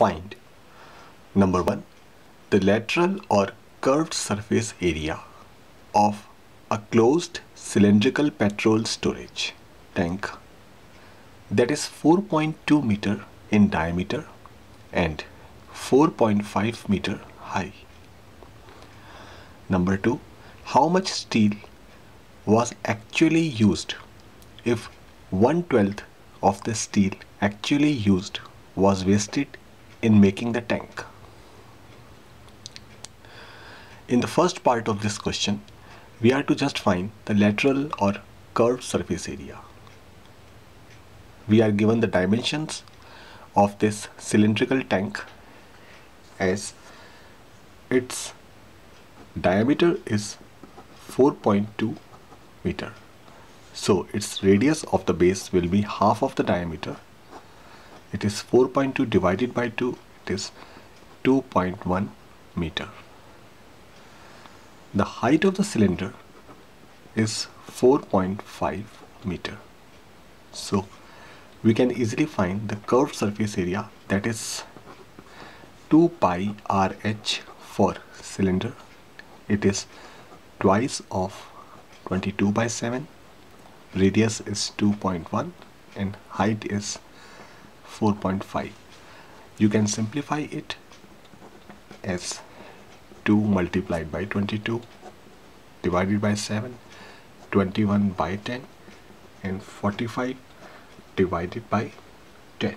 find number one the lateral or curved surface area of a closed cylindrical petrol storage tank that is 4.2 meter in diameter and 4.5 meter high. Number 2. How much steel was actually used if 1 12th of the steel actually used was wasted in making the tank? In the first part of this question, we are to just find the lateral or curved surface area. We are given the dimensions of this cylindrical tank as its diameter is 4.2 meter. So its radius of the base will be half of the diameter. It is 4.2 divided by 2, it is 2.1 meter. The height of the cylinder is 4.5 meter. So we can easily find the curved surface area that is 2 pi RH for cylinder. It is twice of 22 by 7. Radius is 2.1 and height is 4.5. You can simplify it as 2 multiplied by 22 divided by 7 21 by 10 and 45 divided by 10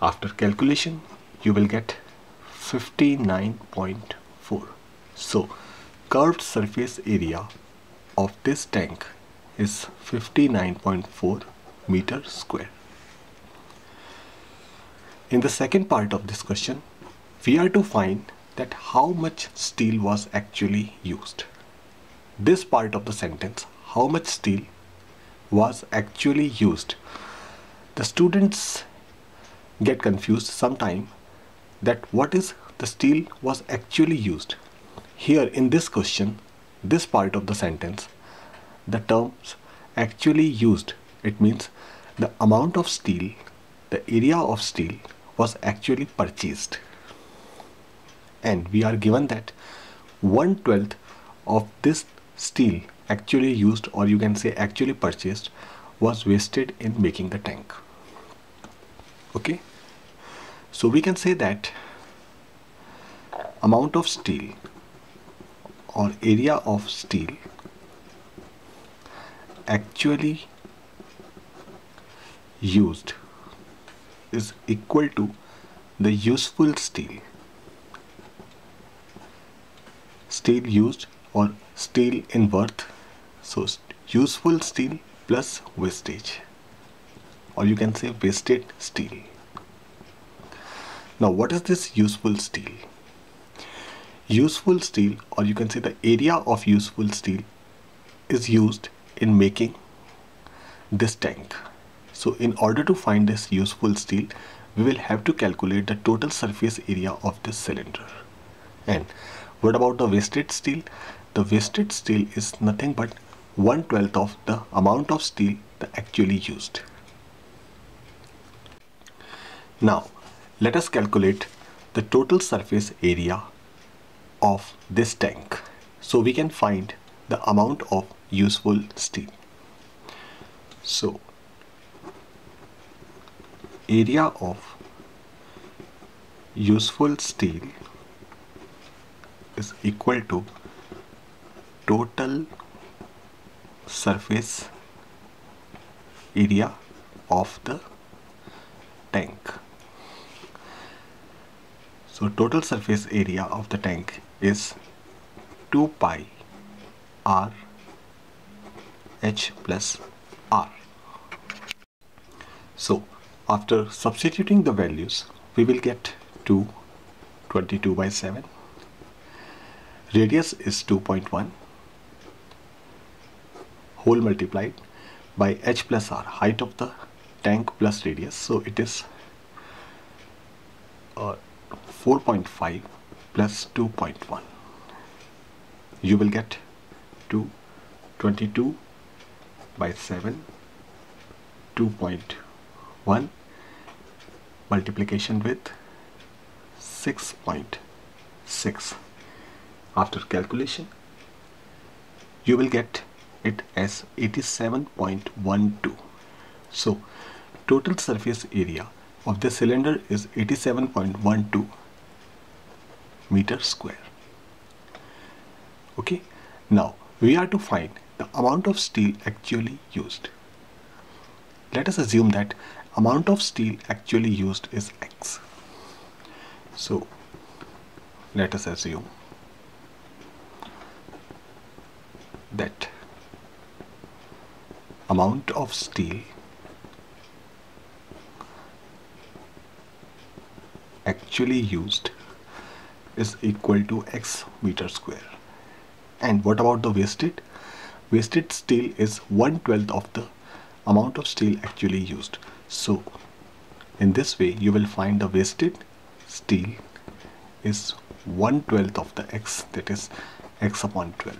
after calculation you will get 59.4 so curved surface area of this tank is 59.4 meter square in the second part of this question we are to find that how much steel was actually used. This part of the sentence, how much steel was actually used. The students get confused sometime that what is the steel was actually used. Here in this question, this part of the sentence, the terms actually used, it means the amount of steel, the area of steel was actually purchased. And we are given that 1 12th of this steel actually used or you can say actually purchased was wasted in making the tank. Okay? So we can say that amount of steel or area of steel actually used is equal to the useful steel. Steel used or steel in worth. So useful steel plus wastage. Or you can say wasted steel. Now what is this useful steel? Useful steel or you can say the area of useful steel is used in making this tank so in order to find this useful steel we will have to calculate the total surface area of this cylinder and what about the wasted steel? The wasted steel is nothing but 1 12th of the amount of steel that actually used. Now let us calculate the total surface area of this tank so we can find the amount of useful steel. So area of useful steel is equal to total surface area of the tank. So total surface area of the tank is 2 pi r h plus r. So after substituting the values we will get to 22 by 7 radius is 2.1 whole multiplied by h plus r height of the tank plus radius. So it is uh, 4.5 plus 2.1 you will get to 22 by 7 2.1 multiplication with 6.6 after calculation you will get it as 87.12 so total surface area of the cylinder is 87.12 meter square. Okay? Now we are to find the amount of steel actually used. Let us assume that amount of steel actually used is x. So let us assume that amount of steel actually used is equal to x meter square. And what about the wasted? Wasted steel is one twelfth of the amount of steel actually used so in this way you will find the wasted steel is one twelfth of the x that is x upon 12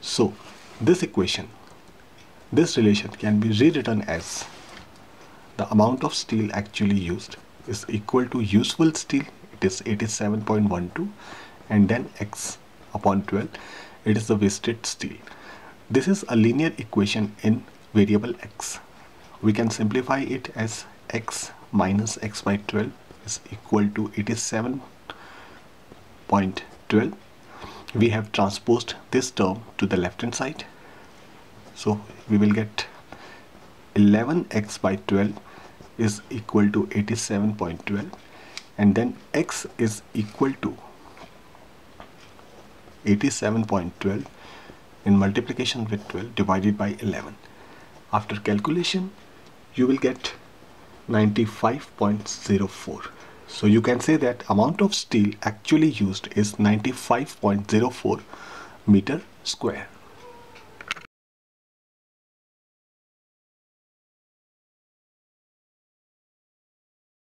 so this equation this relation can be rewritten as the amount of steel actually used is equal to useful steel it is 87.12 and then x upon 12 it is the wasted steel. This is a linear equation in variable x we can simplify it as x minus x by 12 is equal to 87.12 we have transposed this term to the left hand side. So we will get 11x by 12 is equal to 87.12 and then x is equal to 87.12 in multiplication with 12 divided by 11 after calculation you will get 95.04 so you can say that amount of steel actually used is 95.04 meter square